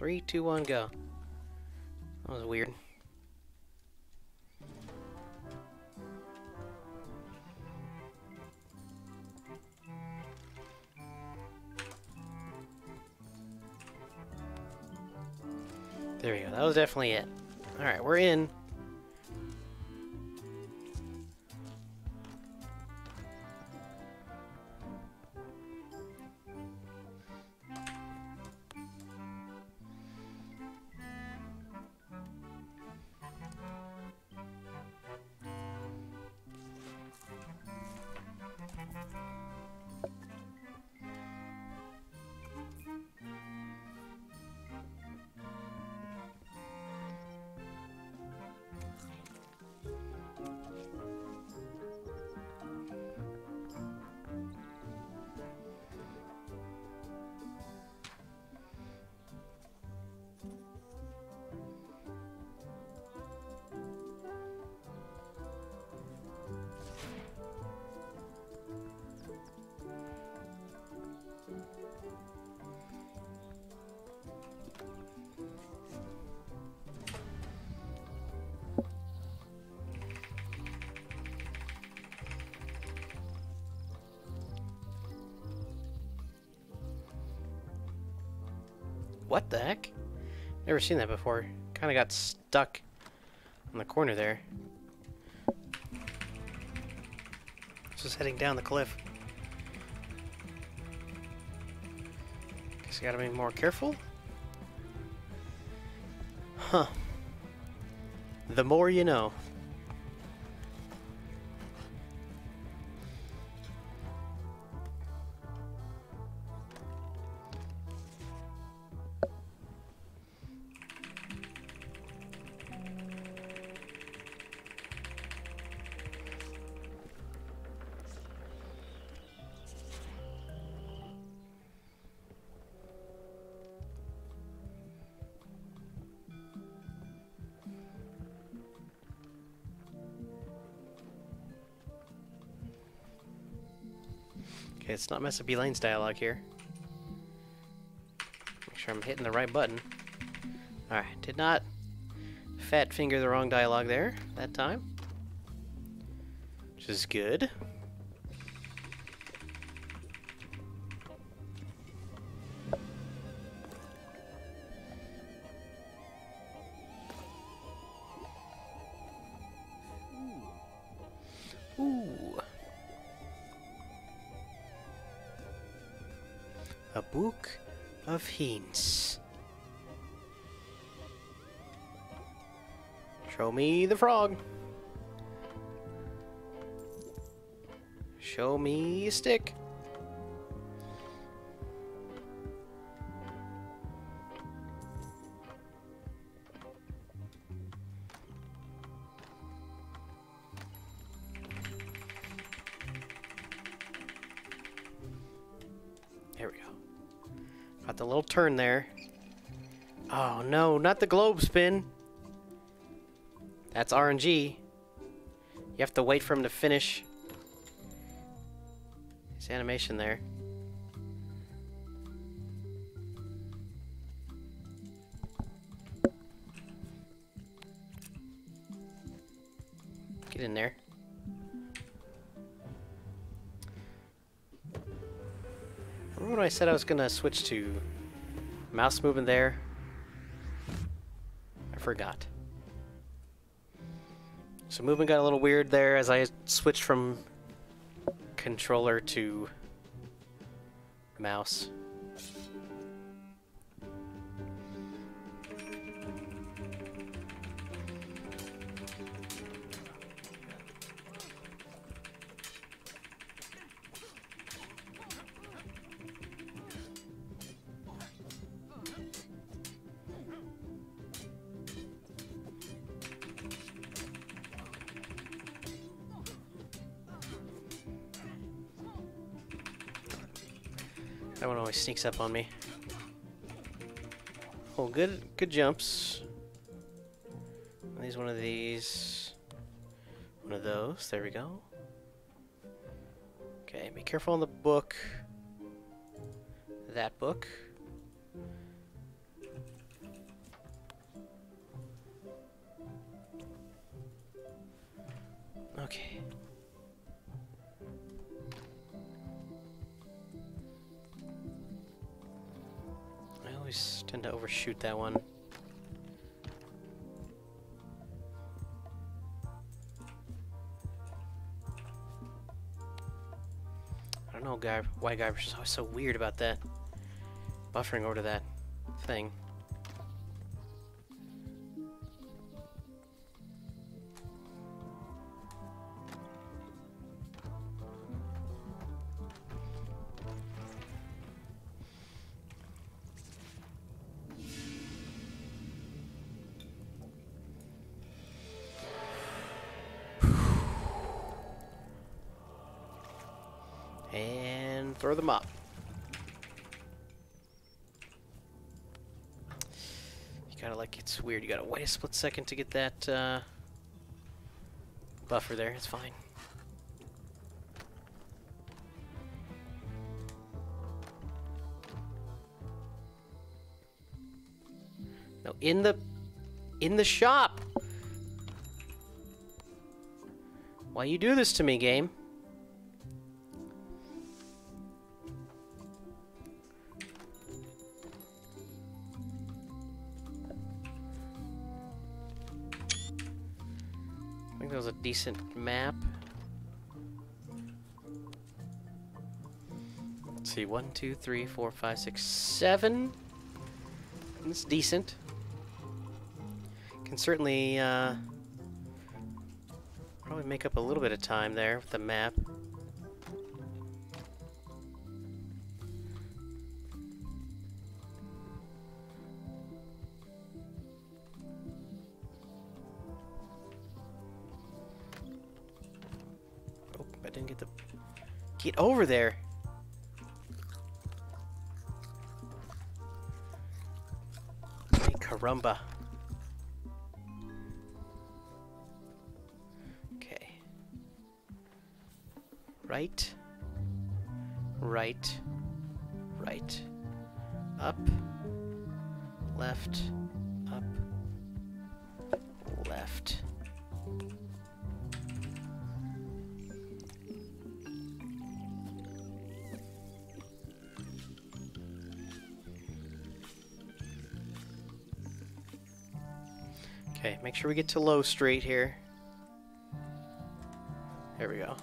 Three, two, one, go. That was weird. There we go. That was definitely it. Alright, we're in. What the heck? Never seen that before. Kind of got stuck on the corner there. Just heading down the cliff. Guess I gotta be more careful. Huh. The more you know. It's not mess up Elaine's dialogue here. Make sure I'm hitting the right button. Alright, did not fat finger the wrong dialogue there that time. Which is good. Book of hints. Show me the frog. Show me a stick. Turn there. Oh no, not the globe spin. That's RNG. You have to wait for him to finish his animation there. Get in there. Remember when I said I was gonna switch to mouse moving there? I forgot. So movement got a little weird there as I switched from controller to mouse. Sneaks up on me. Oh, good, good jumps. These one of these, one of those. There we go. Okay, be careful on the book. That book. Guy, is always so weird about that. Buffering over to that thing. Weird, you gotta wait a split second to get that uh, buffer there, it's fine. No, in the, in the shop! Why you do this to me, game? Decent map. Let's see, one, two, three, four, five, six, seven. It's decent. Can certainly uh, probably make up a little bit of time there with the map. Get over there! Hey. Okay. Right. Right. Right. Up. Left. Up. Left. Make sure we get to low Street here. There we go.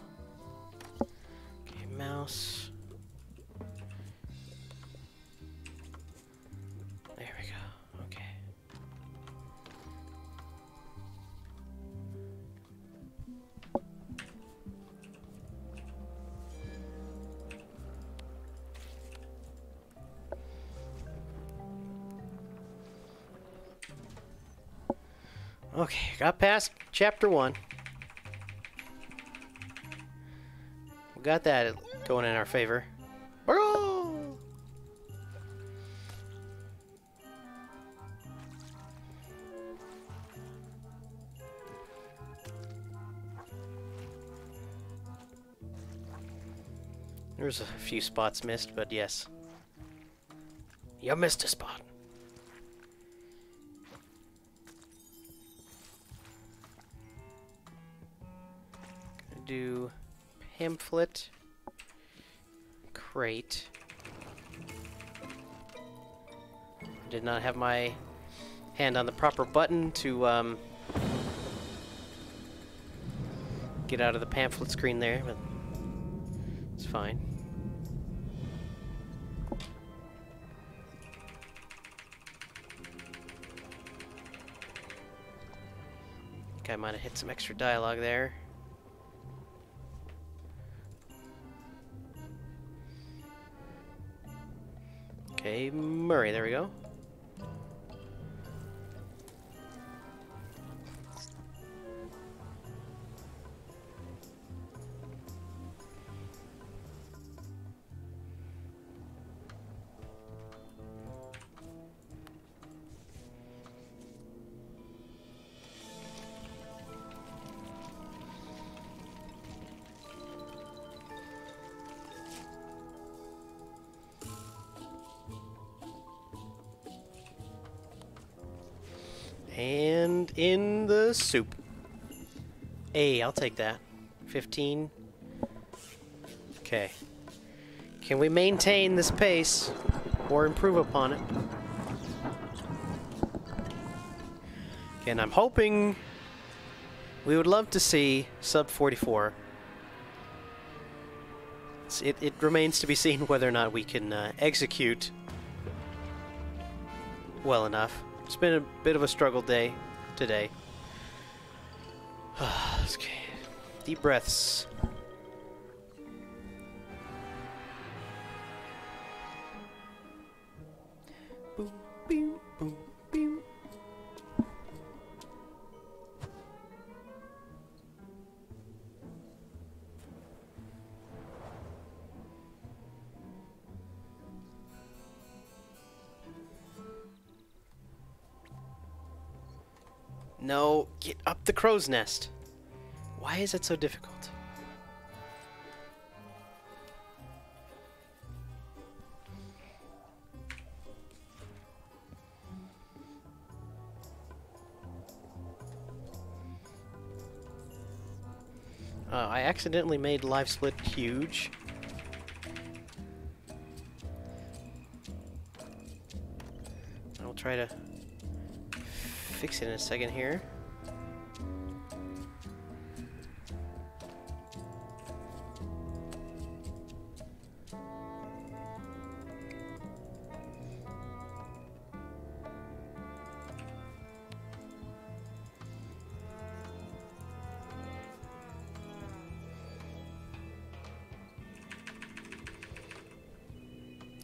Okay, got past chapter one. We got that going in our favor. There's a few spots missed, but yes. You missed a spot. Pamphlet crate. Did not have my hand on the proper button to um, get out of the pamphlet screen there, but it's fine. think I might have hit some extra dialogue there. There we go. And in the soup. Hey, I'll take that. 15. Okay. Can we maintain this pace or improve upon it? And I'm hoping we would love to see sub 44. It, it, remains to be seen whether or not we can uh, execute well enough. It's been a bit of a struggle day today. okay. Deep breaths. No, get up the crow's nest. Why is it so difficult? Uh, I accidentally made LiveSplit huge. I'll try to fix it in a second here.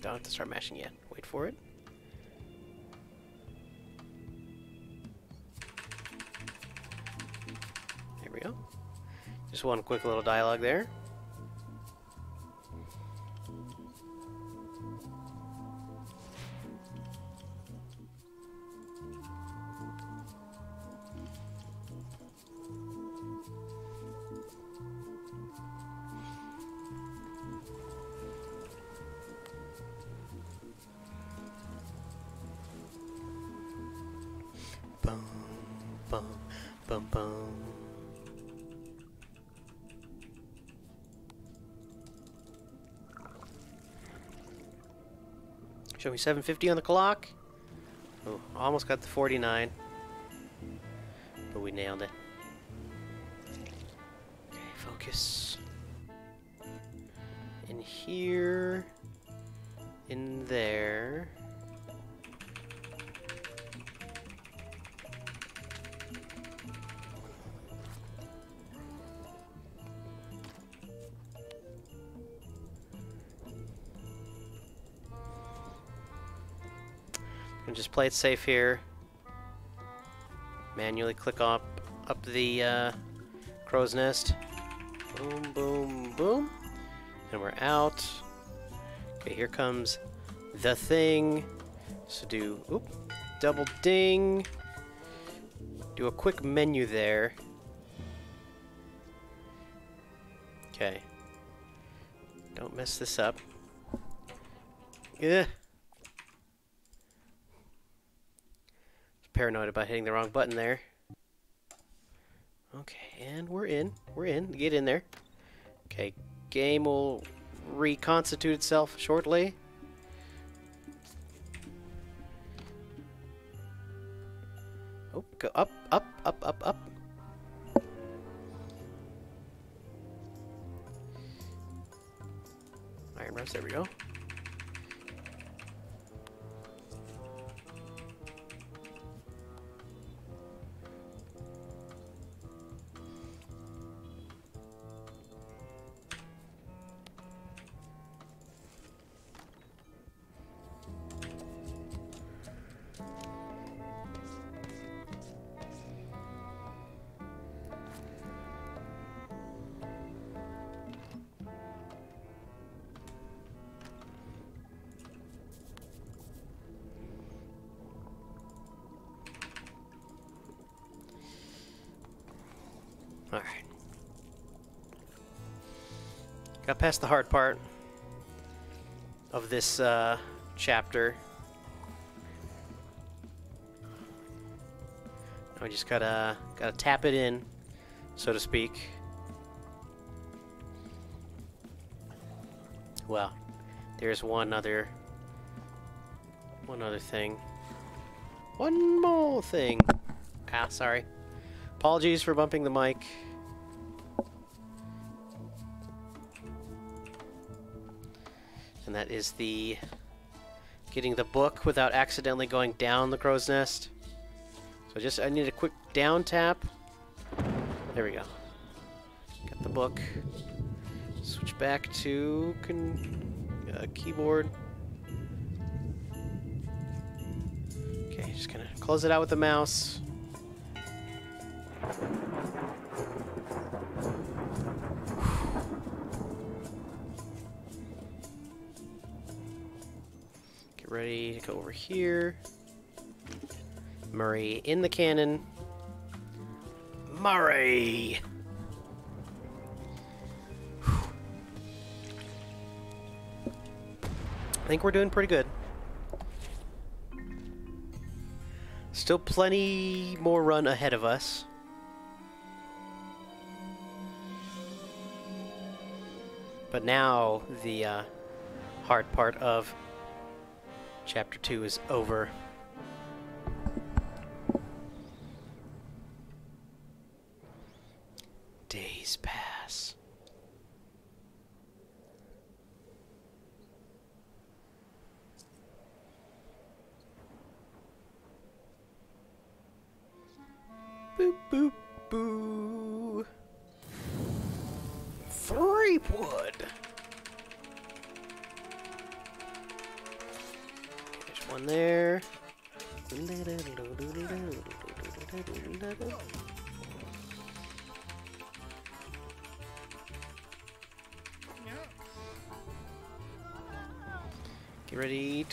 Don't have to start mashing yet. Wait for it. Just one quick little dialogue there. Bum, bum, bum, Show me 750 on the clock. Oh, almost got the 49. But we nailed it. Play it safe here. Manually click up up the uh, crow's nest. Boom, boom, boom. And we're out. Okay, here comes the thing. So do oop, double ding. Do a quick menu there. Okay. Don't mess this up. Ugh. Paranoid about hitting the wrong button there. Okay, and we're in. We're in. Get in there. Okay, game will reconstitute itself shortly. Oh, go up, up, up, up, up. Iron rust, there we go. past the hard part of this uh, chapter. We just gotta gotta tap it in, so to speak. Well, there's one other one other thing. One more thing. Ah, sorry. Apologies for bumping the mic. That is the getting the book without accidentally going down the crow's nest. So just I need a quick down tap. There we go. Got the book. Switch back to uh, keyboard. Okay, just gonna close it out with the mouse. Over here. Murray in the cannon. Murray! I think we're doing pretty good. Still plenty more run ahead of us. But now the uh, hard part of chapter 2 is over.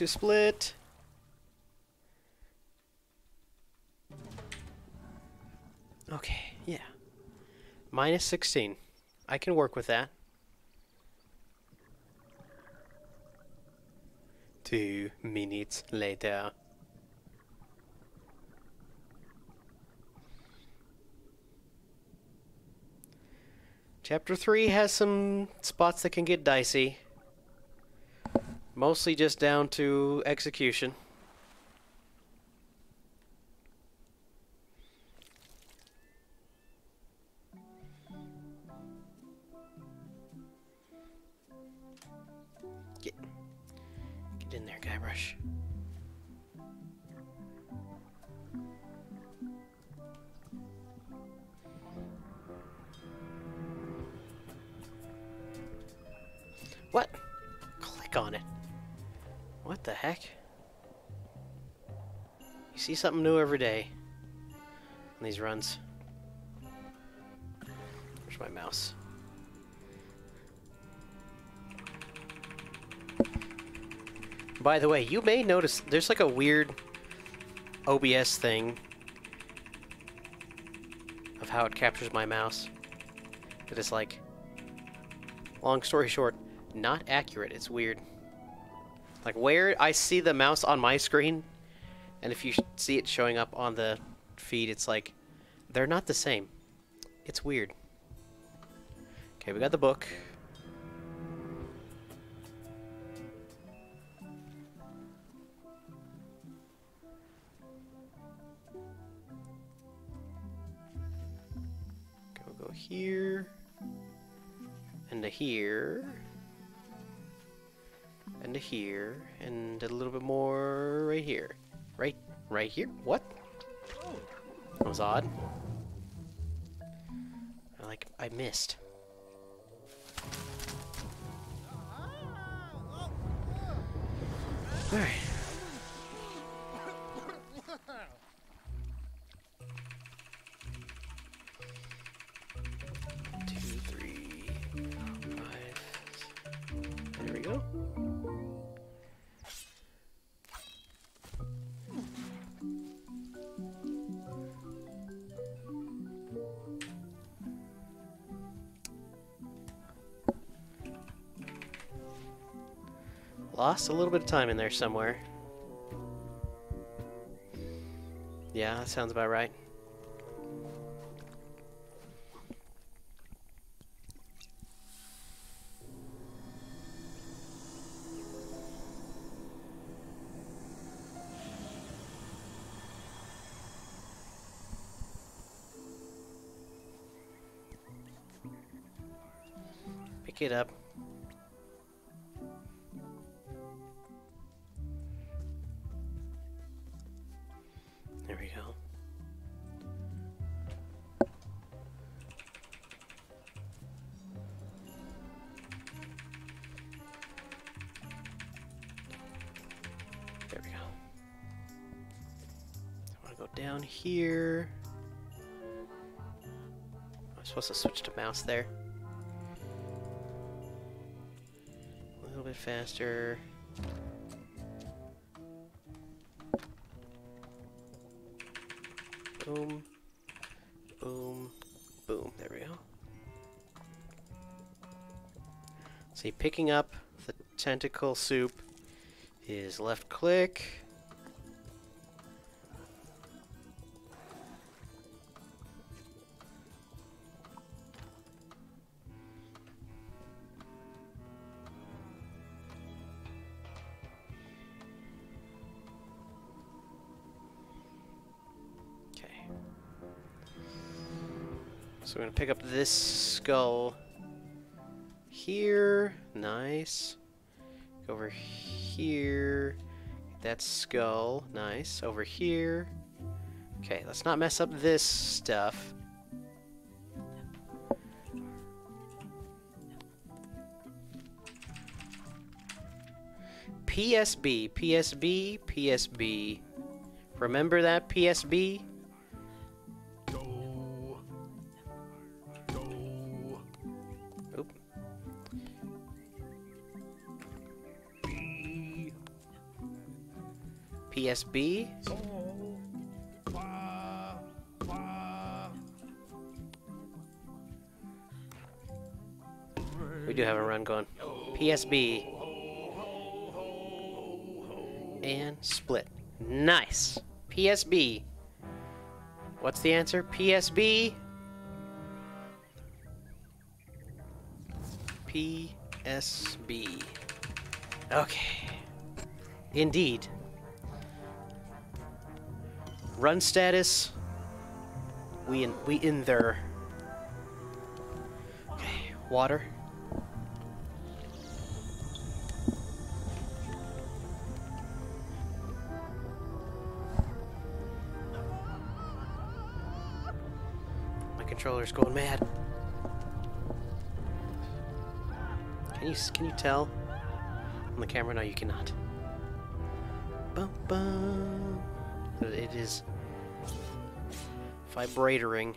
To split. Okay, yeah. Minus 16. I can work with that. Two minutes later. Chapter 3 has some spots that can get dicey. Mostly just down to execution. Get, get in there, Guybrush. What? Click on it. The heck? You see something new every day on these runs. Where's my mouse? By the way, you may notice there's like a weird OBS thing of how it captures my mouse. That is like, long story short, not accurate. It's weird. Like where I see the mouse on my screen, and if you see it showing up on the feed, it's like they're not the same. It's weird. Okay, we got the book. Go go here and to here and to here and a little bit more right here. Right right here? What? That was odd. Like I missed. Alright. lost a little bit of time in there somewhere. Yeah, that sounds about right. Pick it up. There we go. There we go. I want to go down here. I'm supposed to switch to mouse there. A little bit faster. Boom. Boom. Boom. There we go. See, picking up the tentacle soup is left click. Pick up this skull here. Nice. Over here. That skull. Nice. Over here. Okay, let's not mess up this stuff. PSB, PSB, PSB. Remember that PSB? Fa. We do have a run going. PSB. And split. Nice. PSB. What's the answer? PSB. PSB. Okay. Indeed. Run status. We in we in there. Okay, water. My controller's going mad. Can you can you tell on the camera? No, you cannot. Bum, bum. It is vibratoring.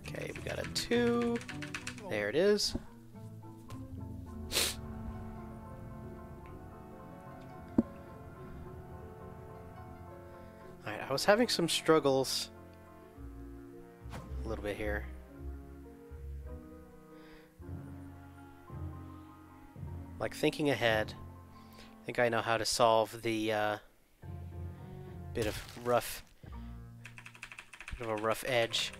Okay, we got a two. There it is. Alright, I was having some struggles a little bit here. Like thinking ahead. I think I know how to solve the uh, bit of rough bit of a rough edge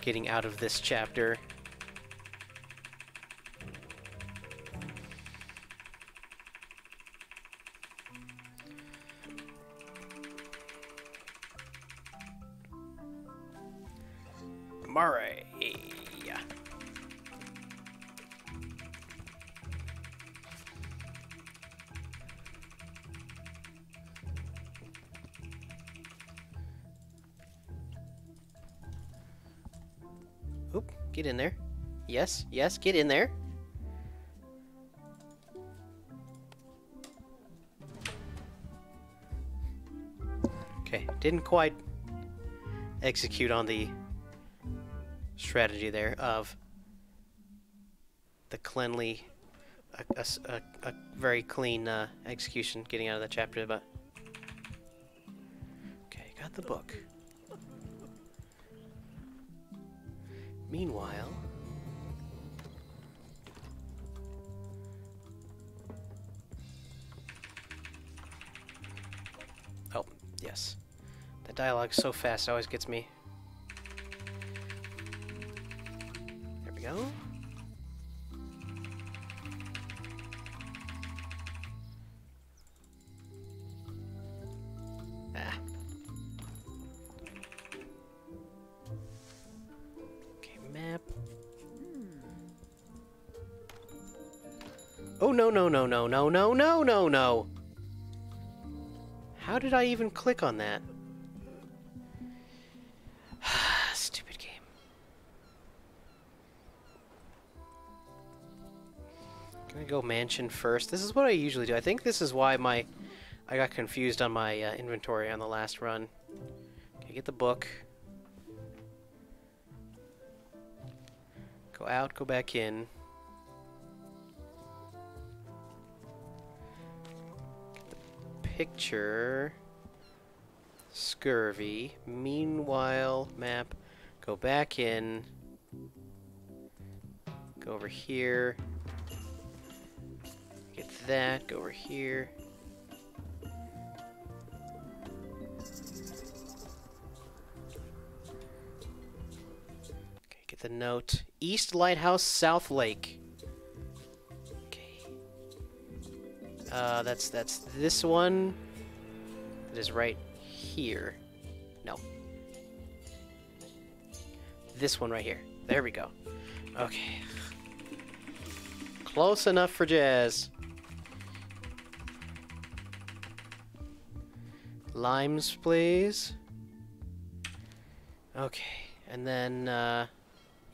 getting out of this chapter. Yes, get in there. Okay, didn't quite execute on the strategy there of the cleanly, a very clean uh, execution getting out of that chapter, but okay, got the book. Meanwhile, yes, the dialogue so fast always gets me. There we go. Ah. Okay, map. Oh, no, no, no, no, no, no, no, no, no! How did I even click on that? Stupid game. Gonna go mansion first. This is what I usually do. I think this is why my I got confused on my uh, inventory on the last run. Okay, get the book. Go out, go back in. Picture. Scurvy. Meanwhile, map. Go back in. Go over here. Get that. Go over here. Okay, get the note. East Lighthouse, South Lake. Uh, that's that's this one. It is right here. No. This one right here. There we go. Okay. Close enough for jazz. Limes, please. Okay, and then, uh,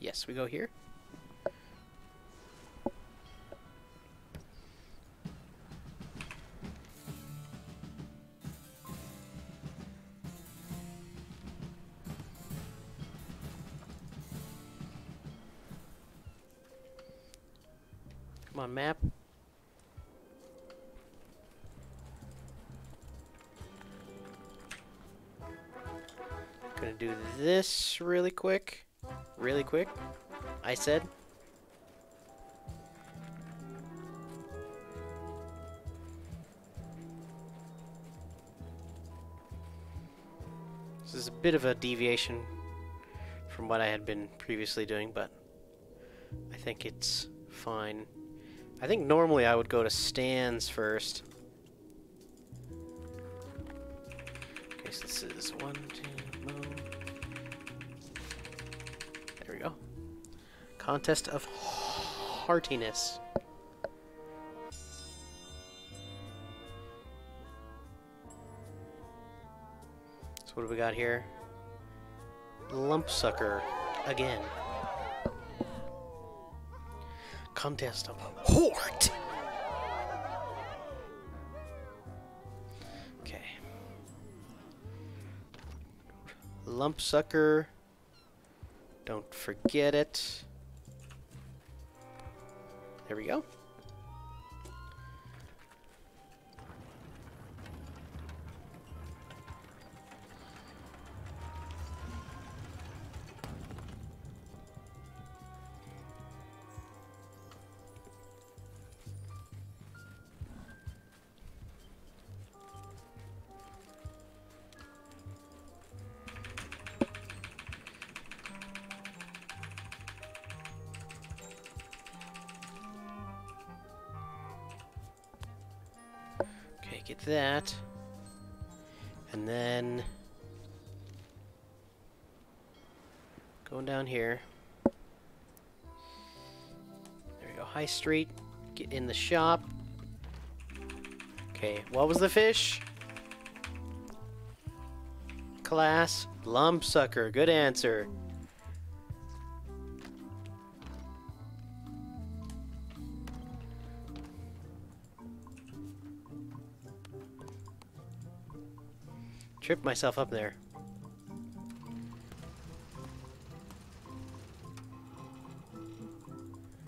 yes, we go here. Quick. Really quick. I said. This is a bit of a deviation from what I had been previously doing, but I think it's fine. I think normally I would go to stands first. Okay, so this is one, two, boom. Contest of heartiness. So what do we got here? Lump sucker again. Contest of Hort. Okay. Lump sucker. Don't forget it. There we go. Get that. And then going down here. There we go, High Street. Get in the shop. Okay, what was the fish? Class lump sucker. Good answer. Tripped myself up there.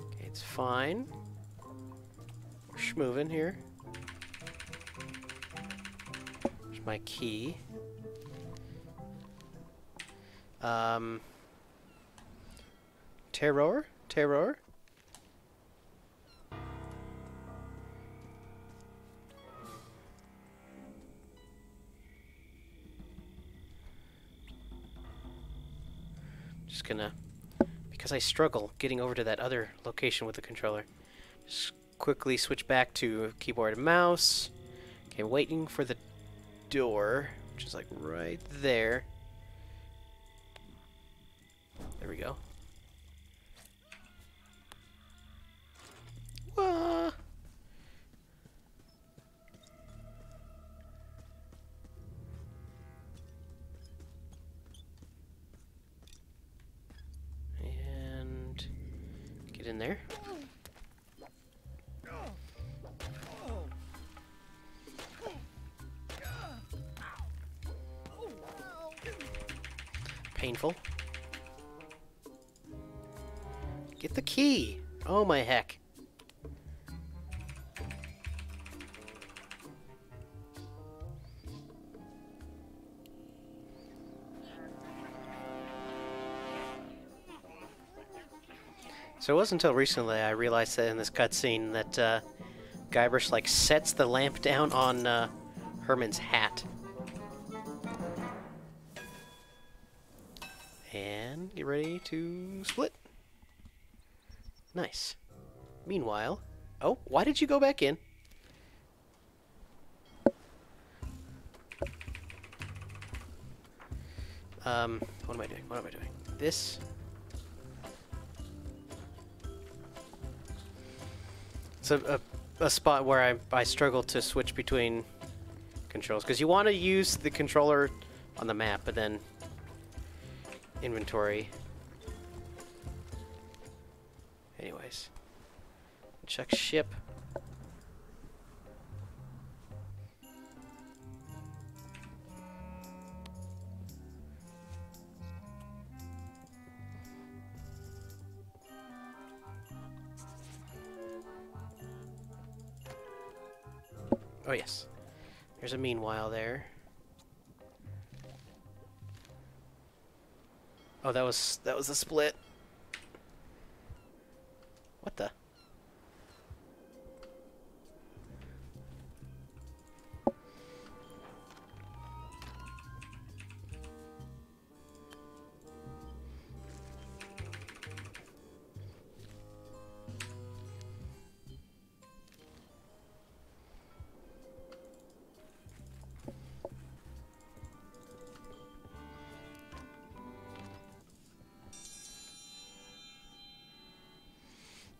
Okay, it's fine. We're schmoving here. There's my key. Um, terror? Terror? Because I struggle getting over to that other location with the controller, just quickly switch back to keyboard and mouse. Okay, waiting for the door, which is like right there. There we go. So it wasn't until recently I realized that in this cutscene that uh, Guybrush like sets the lamp down on uh, Herman's hat. And get ready to split. Nice. Meanwhile, oh, why did you go back in? Um, what am I doing? What am I doing? This. It's a, a, a spot where I, I struggle to switch between controls. Because you want to use the controller on the map, but then inventory. Anyways. Check ship. A meanwhile there. Oh, that was that was a split.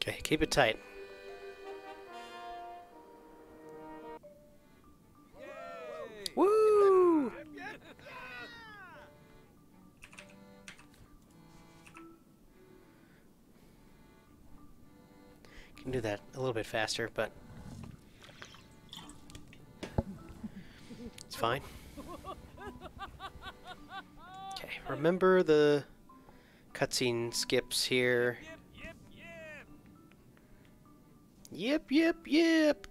Okay, keep it tight. Woo! Can do that a little bit faster, but it's fine. Okay, remember the cutscene skips here. Yep, yep, yep.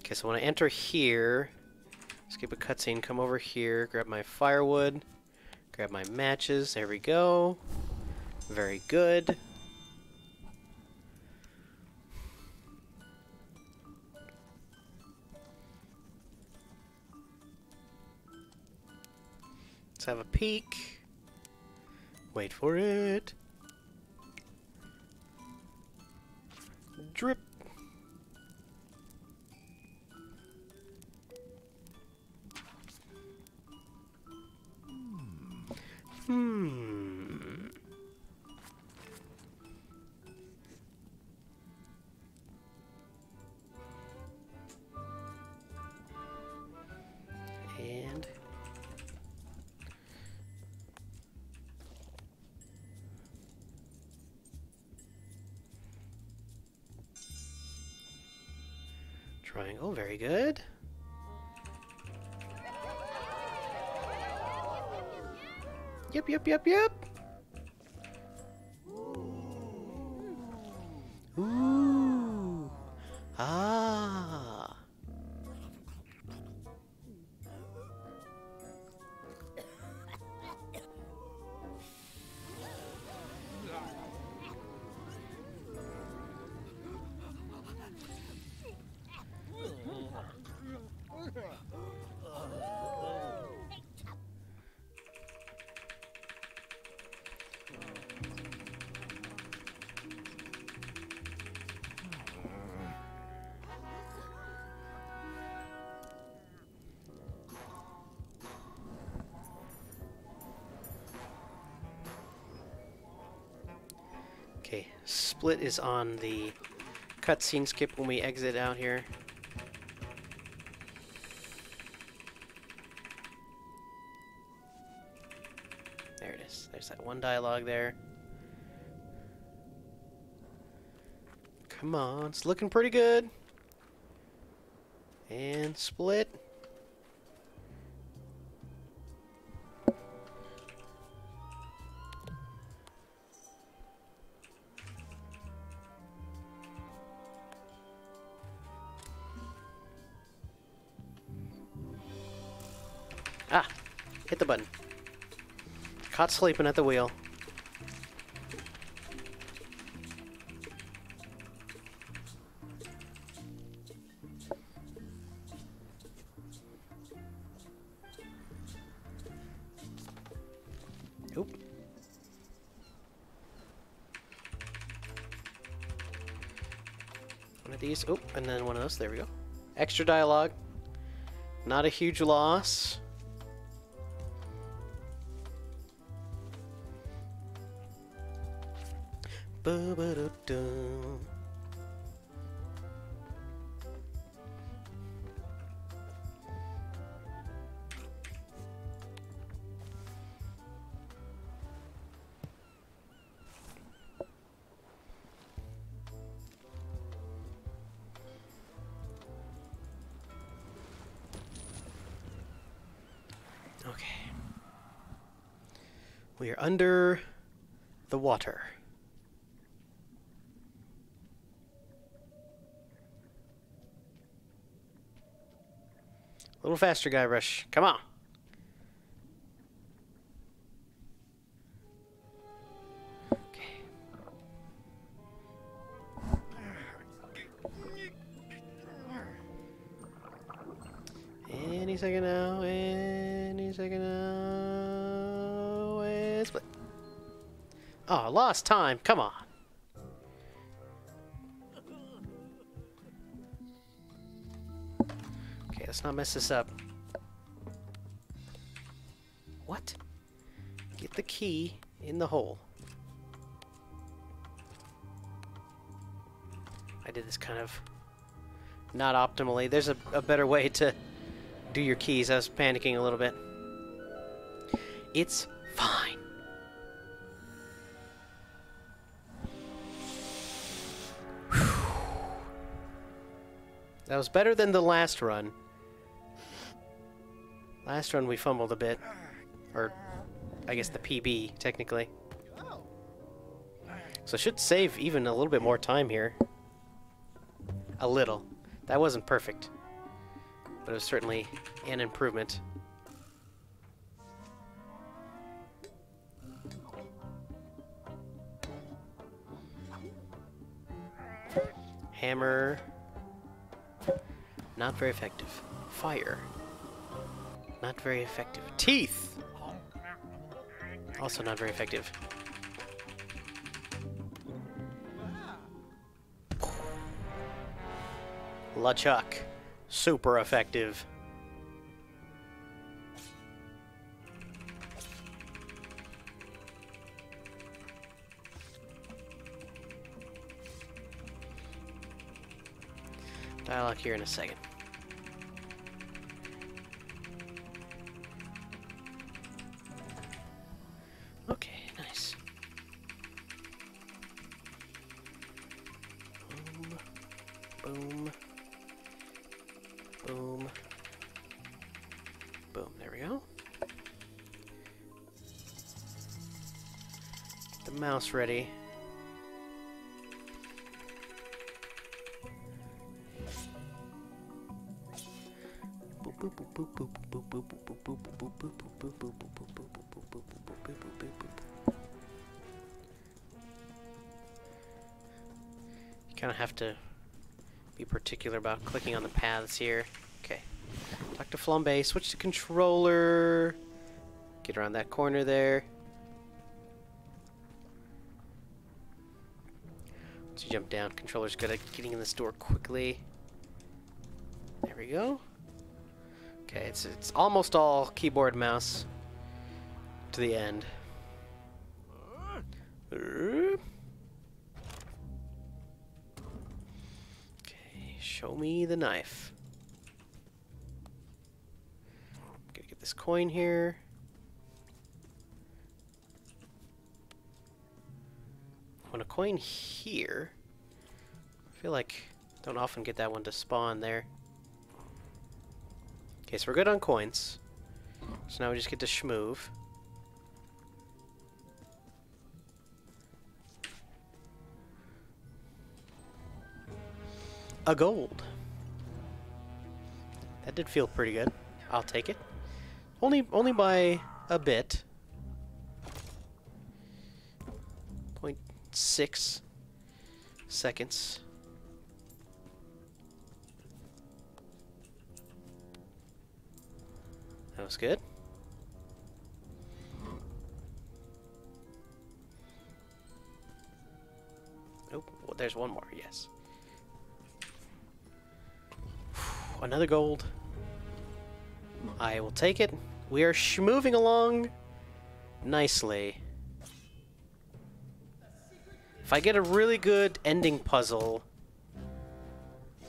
Okay, so when I enter here, skip a cutscene, come over here, grab my firewood, grab my matches, there we go. Very good. Let's have a peek. Wait for it. Drip. Triangle, very good. Yep, yep, yep, yep. Split is on the cutscene skip when we exit out here. There it is. There's that one dialogue there. Come on, it's looking pretty good. And split. Caught sleeping at the wheel. Oop. One of these. Oop, and then one of those. There we go. Extra dialogue. Not a huge loss. Okay. We are under the water. Little faster, Guybrush. Come on. Any second now, any second now, split. Oh, ah, lost time. Come on. Let's not mess this up. What? Get the key in the hole. I did this kind of not optimally. There's a, a better way to do your keys. I was panicking a little bit. It's fine. That was better than the last run. Last run we fumbled a bit. Or, I guess the PB, technically. So it should save even a little bit more time here. A little. That wasn't perfect. But it was certainly an improvement. Hammer. Not very effective. Fire. Not very effective. Teeth! Also not very effective. LeChuck. Super effective. Dialogue here in a second. Ready. You kind of have to be particular about clicking on the paths here. Okay. To Flambe, switch to controller. Get around that corner there. Jump down, controller's good at getting in this door quickly. There we go. Okay, it's it's almost all keyboard mouse to the end. Okay, show me the knife. Gonna get this coin here. want a coin here. Feel like don't often get that one to spawn there. Okay, so we're good on coins. So now we just get to schmoove. A gold. That did feel pretty good. I'll take it. Only only by a bit. 0.6 seconds. Good. Oh, there's one more, yes. Another gold. I will take it. We are moving along nicely. If I get a really good ending puzzle,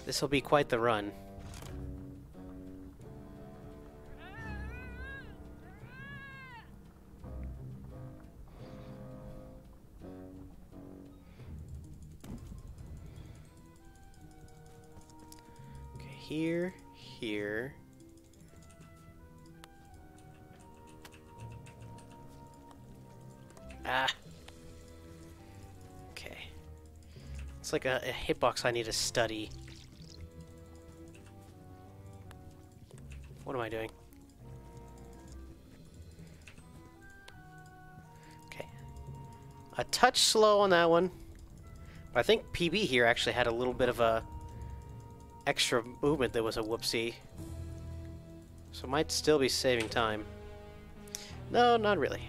this will be quite the run. Here, here. Ah. Okay. It's like a, a hitbox I need to study. What am I doing? Okay. A touch slow on that one. I think PB here actually had a little bit of a extra movement that was a whoopsie. So might still be saving time. No, not really.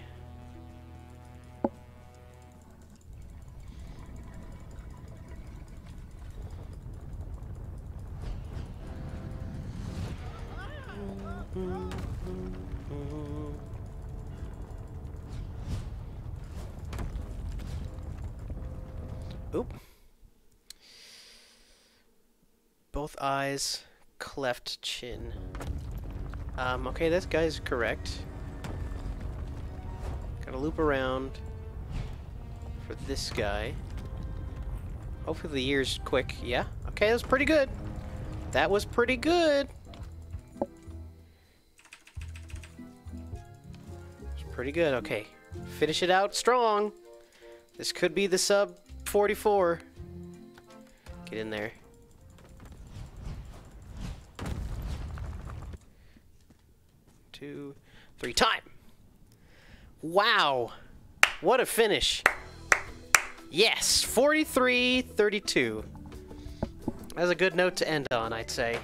Cleft chin. Um, okay, this guy's correct. Gotta loop around for this guy. Hopefully the ear's quick. Yeah, okay, that's pretty good. That was pretty good. It's pretty good, okay. Finish it out strong. This could be the sub 44. Get in there. Two, three, time! Wow! What a finish! Yes, 43-32. That's a good note to end on, I'd say.